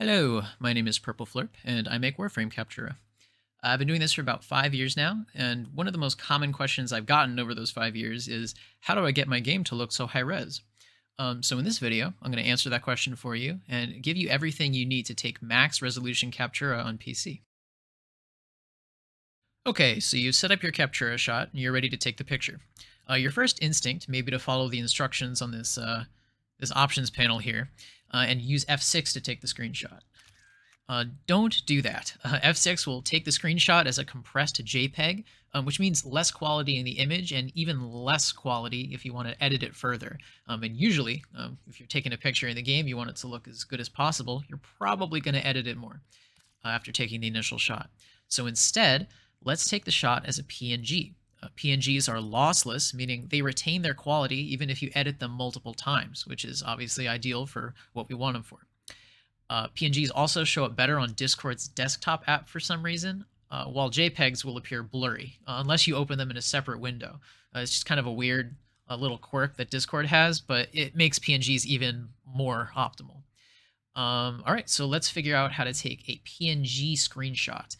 Hello, my name is Purple Flurp, and I make Warframe Captura. I've been doing this for about five years now, and one of the most common questions I've gotten over those five years is, how do I get my game to look so high res? Um, so in this video, I'm going to answer that question for you and give you everything you need to take max resolution Captura on PC. Okay, so you set up your Captura shot and you're ready to take the picture. Uh, your first instinct may be to follow the instructions on this, uh, this options panel here uh, and use F6 to take the screenshot. Uh, don't do that. Uh, F6 will take the screenshot as a compressed JPEG, um, which means less quality in the image and even less quality if you want to edit it further. Um, and usually, um, if you're taking a picture in the game, you want it to look as good as possible, you're probably going to edit it more uh, after taking the initial shot. So instead, let's take the shot as a PNG. Uh, PNGs are lossless, meaning they retain their quality even if you edit them multiple times, which is obviously ideal for what we want them for. Uh, PNGs also show up better on Discord's desktop app for some reason, uh, while JPEGs will appear blurry, uh, unless you open them in a separate window. Uh, it's just kind of a weird uh, little quirk that Discord has, but it makes PNGs even more optimal. Um, all right, so let's figure out how to take a PNG screenshot.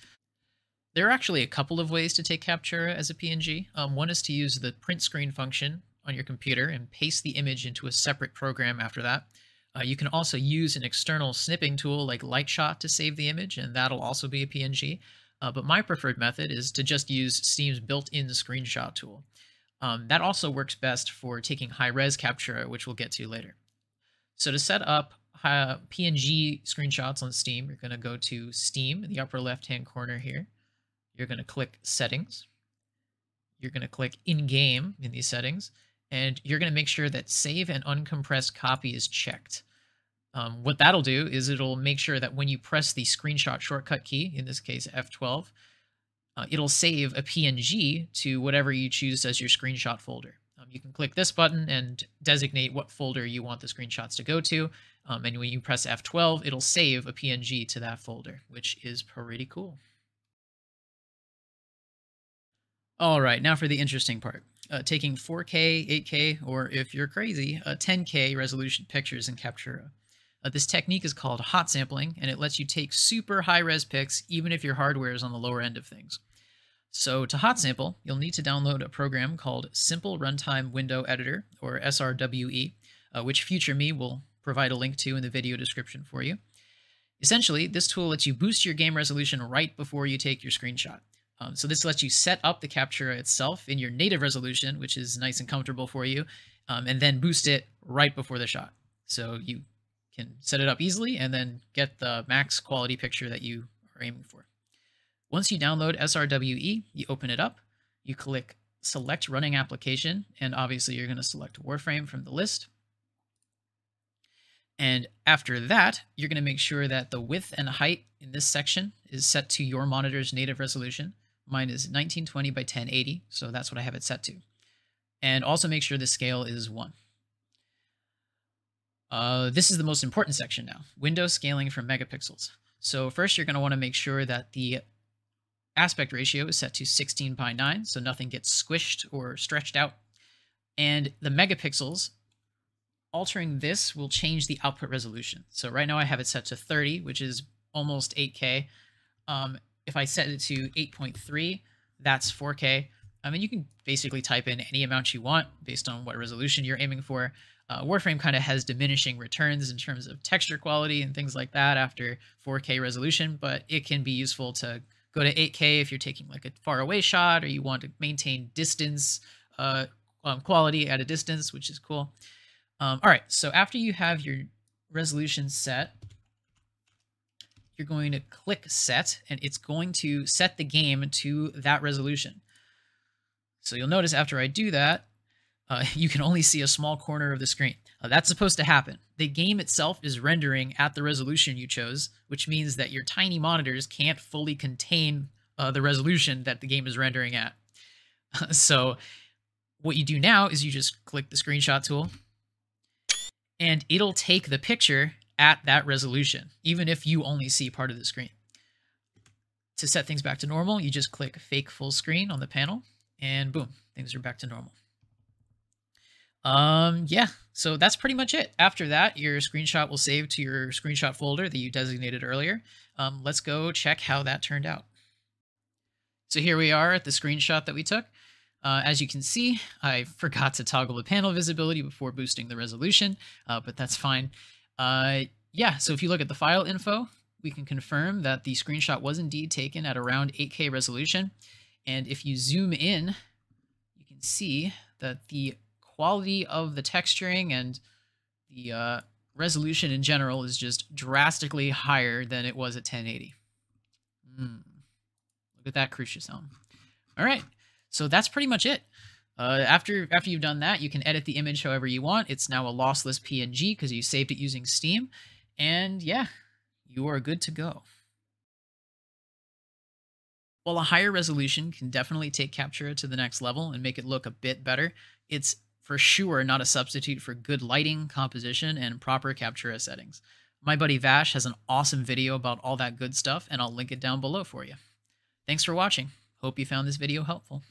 There are actually a couple of ways to take Captura as a PNG. Um, one is to use the print screen function on your computer and paste the image into a separate program after that. Uh, you can also use an external snipping tool like Lightshot to save the image, and that'll also be a PNG. Uh, but my preferred method is to just use Steam's built-in screenshot tool. Um, that also works best for taking high-res Captura, which we'll get to later. So to set up uh, PNG screenshots on Steam, you're going to go to Steam in the upper left-hand corner here. You're going to click Settings. You're going to click In-Game in these settings, and you're going to make sure that Save and Uncompressed Copy is checked. Um, what that'll do is it'll make sure that when you press the screenshot shortcut key, in this case F12, uh, it'll save a PNG to whatever you choose as your screenshot folder. Um, you can click this button and designate what folder you want the screenshots to go to. Um, and when you press F12, it'll save a PNG to that folder, which is pretty cool. All right, now for the interesting part. Uh, taking 4K, 8K, or if you're crazy, uh, 10K resolution pictures in Captura. Uh, this technique is called hot sampling, and it lets you take super high-res pics even if your hardware is on the lower end of things. So to hot sample, you'll need to download a program called Simple Runtime Window Editor, or SRWE, uh, which Future Me will provide a link to in the video description for you. Essentially, this tool lets you boost your game resolution right before you take your screenshot. Um, so this lets you set up the capture itself in your native resolution, which is nice and comfortable for you, um, and then boost it right before the shot. So you can set it up easily and then get the max quality picture that you are aiming for. Once you download SRWE, you open it up, you click select running application, and obviously you're going to select Warframe from the list. And after that, you're going to make sure that the width and height in this section is set to your monitor's native resolution. Mine is 1920 by 1080, so that's what I have it set to. And also make sure the scale is 1. Uh, this is the most important section now, window scaling for megapixels. So first you're going to want to make sure that the aspect ratio is set to 16 by 9, so nothing gets squished or stretched out. And the megapixels, altering this will change the output resolution. So right now I have it set to 30, which is almost 8K. Um, if I set it to 8.3, that's 4K. I mean, you can basically type in any amount you want based on what resolution you're aiming for. Uh, Warframe kind of has diminishing returns in terms of texture quality and things like that after 4K resolution, but it can be useful to go to 8K if you're taking like a far away shot or you want to maintain distance uh, um, quality at a distance, which is cool. Um, all right, so after you have your resolution set, you're going to click set and it's going to set the game to that resolution. So you'll notice after I do that, uh, you can only see a small corner of the screen. Uh, that's supposed to happen. The game itself is rendering at the resolution you chose, which means that your tiny monitors can't fully contain uh, the resolution that the game is rendering at. so what you do now is you just click the screenshot tool and it'll take the picture at that resolution, even if you only see part of the screen. To set things back to normal, you just click fake full screen on the panel and boom, things are back to normal. Um, yeah, so that's pretty much it. After that, your screenshot will save to your screenshot folder that you designated earlier. Um, let's go check how that turned out. So here we are at the screenshot that we took. Uh, as you can see, I forgot to toggle the panel visibility before boosting the resolution, uh, but that's fine. Uh, yeah, so if you look at the file info, we can confirm that the screenshot was indeed taken at around 8K resolution. And if you zoom in, you can see that the quality of the texturing and the uh, resolution in general is just drastically higher than it was at 1080. Mm. Look at that Crucius helm. All right, so that's pretty much it. Uh, after after you've done that, you can edit the image however you want. It's now a lossless PNG because you saved it using Steam. And yeah, you are good to go. While a higher resolution can definitely take Captura to the next level and make it look a bit better, it's for sure not a substitute for good lighting, composition, and proper Captura settings. My buddy Vash has an awesome video about all that good stuff, and I'll link it down below for you. Thanks for watching. Hope you found this video helpful.